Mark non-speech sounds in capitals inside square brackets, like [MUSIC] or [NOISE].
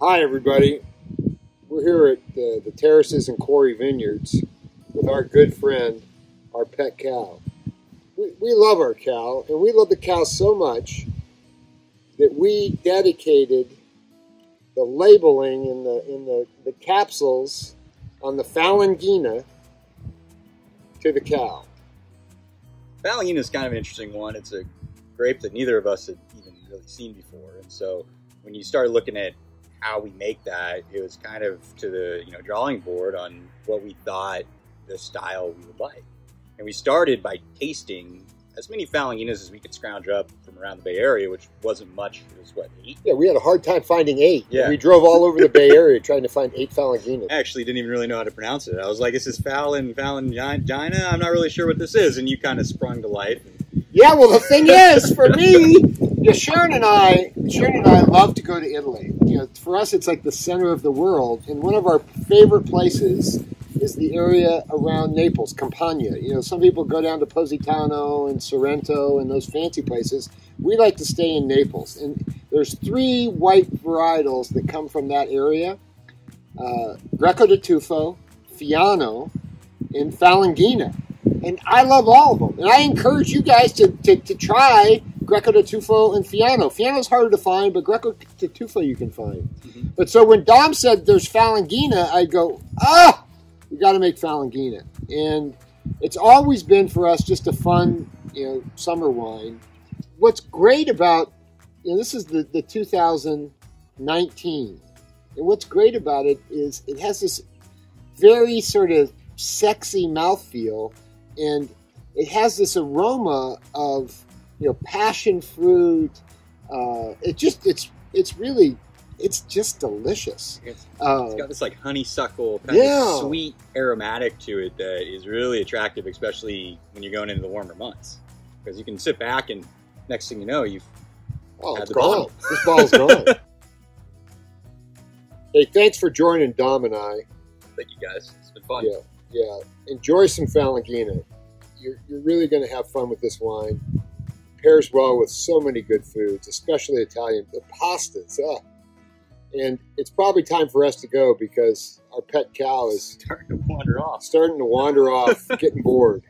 Hi, everybody. We're here at uh, the Terraces and Quarry Vineyards with our good friend, our pet cow. We, we love our cow, and we love the cow so much that we dedicated the labeling in the in the, the capsules on the Falanghina to the cow. Ballina is kind of an interesting one. It's a grape that neither of us had even really seen before, and so when you start looking at how we make that, it was kind of to the you know drawing board on what we thought the style we would like, and we started by tasting as many Falanghinas as we could scrounge up from around the Bay Area, which wasn't much. It was what eight. Yeah, we had a hard time finding eight. Yeah. We drove all over the Bay Area trying to find eight Falanghinas. I actually didn't even really know how to pronounce it. I was like, "This is Fallon Falanghina." I'm not really sure what this is, and you kind of sprung to life. Yeah, well, the thing is, for me, yeah, Sharon and I, Sharon and I love to go to Italy. You know, for us, it's like the center of the world, and one of our favorite places is the area around Naples, Campania. You know, some people go down to Positano and Sorrento and those fancy places. We like to stay in Naples, and there's three white varietals that come from that area: uh, Greco di Tufo, Fiano, and Falanghina. And I love all of them. And I encourage you guys to, to, to try Greco di Tufo and Fiano. Fiano's harder to find, but Greco di Tufo you can find. Mhm. But so when Dom said there's Falanghina, I go, ah, we got to make Falanghina. And it's always been for us just a fun, you know, summer wine. What's great about, you know, this is the, the 2019. And what's great about it is it has this very sort of sexy mouthfeel and it has this aroma of you know passion fruit. Uh, it just it's it's really it's just delicious. It's, Uh, it's got this like honeysuckle kind Yeah. of sweet aromatic to it that is really attractive, especially when you're going into the warmer months, because you can sit back and next thing you know, you've oh, it's gone. bottle. This bottle's gone. [LAUGHS] hey, thanks for joining Dom and I. thank you guys. It's been fun. Yeah, yeah. Enjoy some Falanghina. You're, you're really going to have fun with this wine. Pairs well with so many good foods, especially Italian. The pastas. Ah. And it's probably time for us to go because our pet cow is Starting to wander off. starting to wander off, [LAUGHS] getting bored.